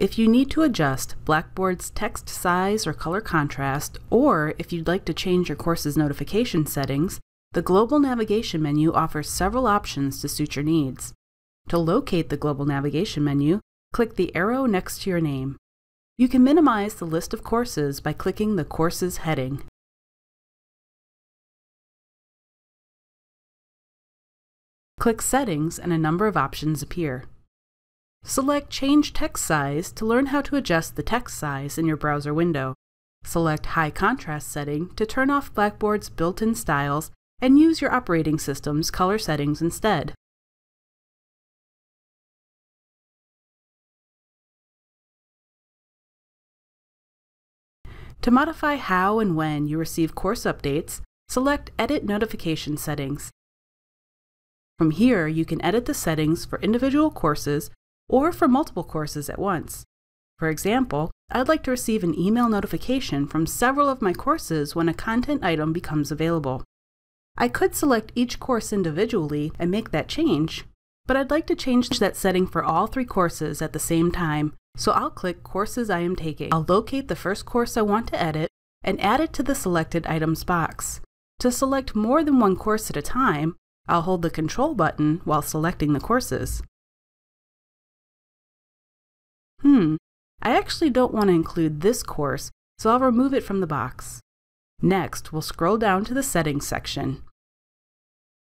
If you need to adjust Blackboard's text size or color contrast, or if you'd like to change your course's notification settings, the Global Navigation menu offers several options to suit your needs. To locate the Global Navigation menu, click the arrow next to your name. You can minimize the list of courses by clicking the Courses heading. Click Settings and a number of options appear. Select Change Text Size to learn how to adjust the text size in your browser window. Select High Contrast Setting to turn off Blackboard's built-in styles and use your operating system's color settings instead. To modify how and when you receive course updates, select Edit Notification Settings. From here, you can edit the settings for individual courses or for multiple courses at once. For example, I'd like to receive an email notification from several of my courses when a content item becomes available. I could select each course individually and make that change, but I'd like to change that setting for all three courses at the same time, so I'll click Courses I am taking. I'll locate the first course I want to edit and add it to the Selected Items box. To select more than one course at a time, I'll hold the Control button while selecting the courses. I actually don't want to include this course, so I'll remove it from the box. Next, we'll scroll down to the Settings section.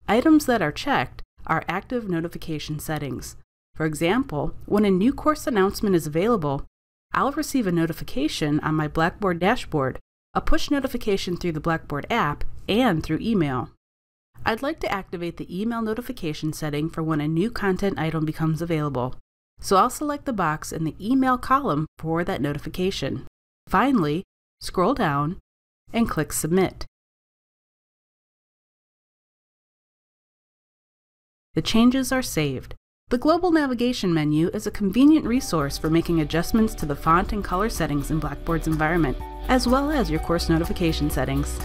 Items that are checked are active notification settings. For example, when a new course announcement is available, I'll receive a notification on my Blackboard dashboard, a push notification through the Blackboard app, and through email. I'd like to activate the email notification setting for when a new content item becomes available so I'll select the box in the email column for that notification. Finally, scroll down and click Submit. The changes are saved. The Global Navigation menu is a convenient resource for making adjustments to the font and color settings in Blackboard's environment, as well as your course notification settings.